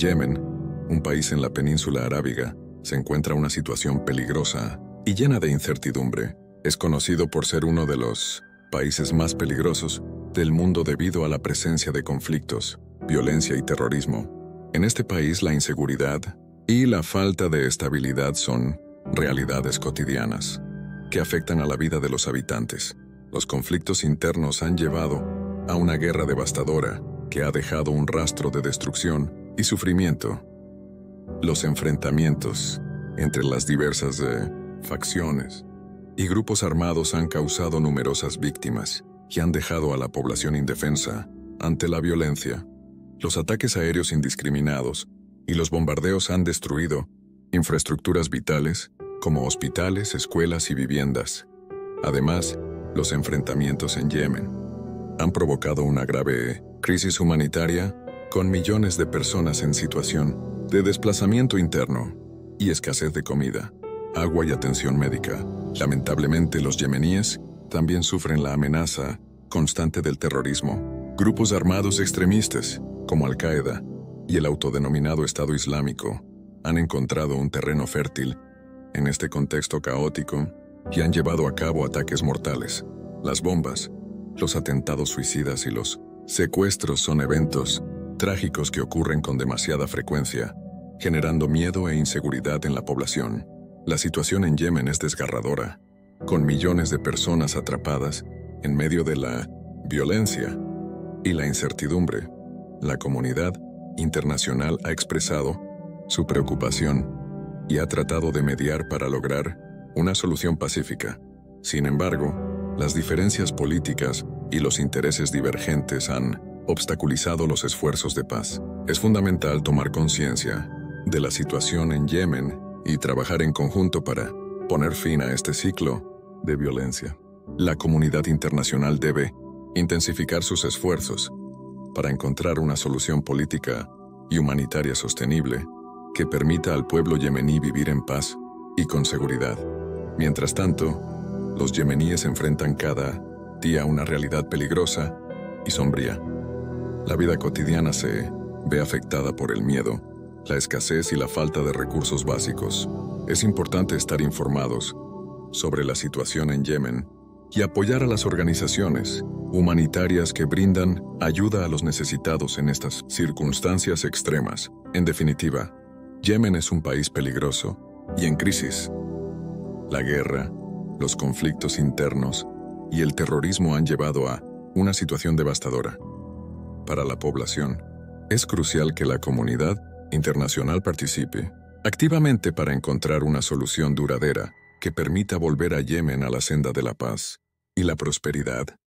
Yemen, un país en la península arábiga, se encuentra una situación peligrosa y llena de incertidumbre. Es conocido por ser uno de los países más peligrosos del mundo debido a la presencia de conflictos, violencia y terrorismo. En este país la inseguridad y la falta de estabilidad son realidades cotidianas que afectan a la vida de los habitantes. Los conflictos internos han llevado a una guerra devastadora que ha dejado un rastro de destrucción y sufrimiento. Los enfrentamientos entre las diversas eh, facciones y grupos armados han causado numerosas víctimas y han dejado a la población indefensa ante la violencia. Los ataques aéreos indiscriminados y los bombardeos han destruido infraestructuras vitales como hospitales, escuelas y viviendas. Además, los enfrentamientos en Yemen han provocado una grave crisis humanitaria con millones de personas en situación de desplazamiento interno y escasez de comida, agua y atención médica. Lamentablemente, los yemeníes también sufren la amenaza constante del terrorismo. Grupos armados extremistas, como Al-Qaeda y el autodenominado Estado Islámico, han encontrado un terreno fértil en este contexto caótico y han llevado a cabo ataques mortales. Las bombas, los atentados suicidas y los secuestros son eventos trágicos que ocurren con demasiada frecuencia, generando miedo e inseguridad en la población. La situación en Yemen es desgarradora, con millones de personas atrapadas en medio de la violencia y la incertidumbre. La comunidad internacional ha expresado su preocupación y ha tratado de mediar para lograr una solución pacífica. Sin embargo, las diferencias políticas y los intereses divergentes han obstaculizado los esfuerzos de paz. Es fundamental tomar conciencia de la situación en Yemen y trabajar en conjunto para poner fin a este ciclo de violencia. La comunidad internacional debe intensificar sus esfuerzos para encontrar una solución política y humanitaria sostenible que permita al pueblo yemení vivir en paz y con seguridad. Mientras tanto, los yemeníes enfrentan cada día una realidad peligrosa y sombría. La vida cotidiana se ve afectada por el miedo, la escasez y la falta de recursos básicos. Es importante estar informados sobre la situación en Yemen y apoyar a las organizaciones humanitarias que brindan ayuda a los necesitados en estas circunstancias extremas. En definitiva, Yemen es un país peligroso y en crisis. La guerra, los conflictos internos y el terrorismo han llevado a una situación devastadora. Para la población, es crucial que la comunidad internacional participe activamente para encontrar una solución duradera que permita volver a Yemen a la senda de la paz y la prosperidad.